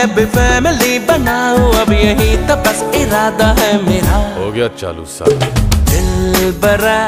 लगाऊँ फैमिली बनाओ अब यही तो बस इरादा है मेरा। हो गया चालू सा दिल बरा